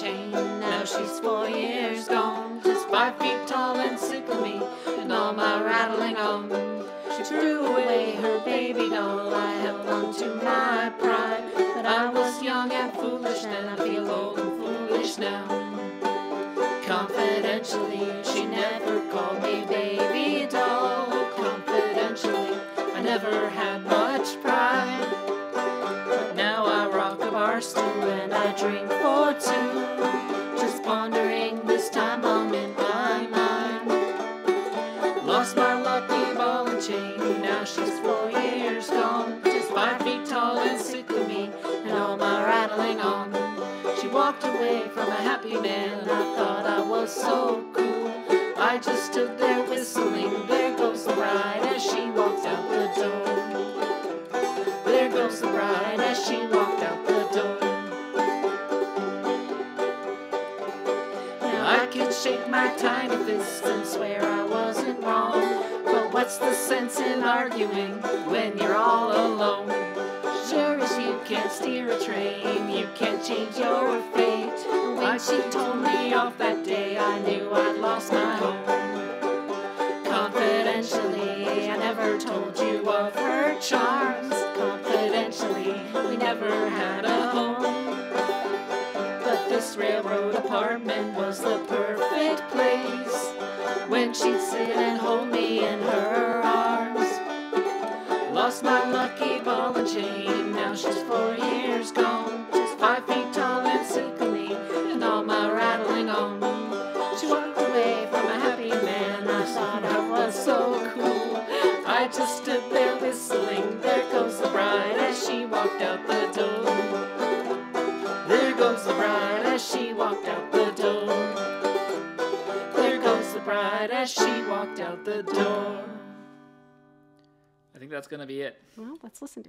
chain. Now she's four years gone, just five feet tall and sick of me, and all my rattling on. She threw away her baby doll. I held on to my pride, but I was young and foolish and I feel old and foolish now. Confidentially, she never called me baby drink for two. Just pondering this time I'm in my mind. Lost my lucky ball and chain, now she's four years gone. Just five feet tall and sick of me, and all my rattling on. She walked away from a happy man, I thought I was so cool. I just stood there whistling, there goes the bride I can shake my tiny fist and swear I wasn't wrong. But what's the sense in arguing when you're all alone? Sure as you can't steer a train, you can't change your fate. When she told me off that day, I knew I'd lost my home. Confidentially, I never told you of her charms. Confidentially, we never had this railroad apartment was the perfect place when she'd sit and hold me in her arms. Lost my lucky ball and chain, now she's four years gone. Just five feet tall and sick of me, and all my rattling on. She walked away from a happy man, I thought I was so cool. I just stood there whistling, there goes the bride as she walked out the door. There goes the bride as she walked out the door. There goes the bride as she walked out the door. I think that's gonna be it. Well, let's listen to